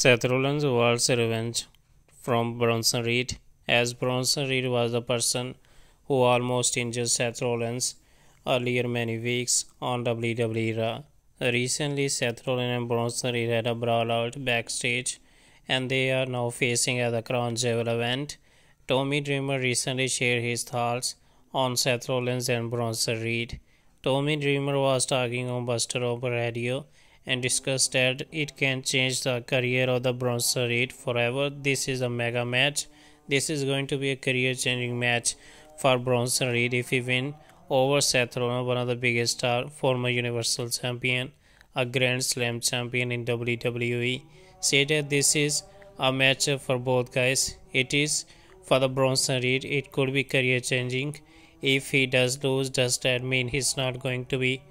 Seth Rollins wants revenge from Bronson Reed, as Bronson Reed was the person who almost injured Seth Rollins earlier many weeks on WWE Raw. Recently, Seth Rollins and Bronson Reed had a brawl out backstage, and they are now facing at the Crown Jewel event. Tommy Dreamer recently shared his thoughts on Seth Rollins and Bronson Reed. Tommy Dreamer was talking on Busted Open Radio and discussed that it can change the career of the Bronson Reed forever. This is a mega match. This is going to be a career changing match for Bronson Reed if he win over Seth Rollins, one of the biggest star, former Universal Champion, a Grand Slam champion in WWE. Say that this is a matchup for both guys. It is for the Bronson Reed. It could be career changing. If he does lose, does that mean he's not going to be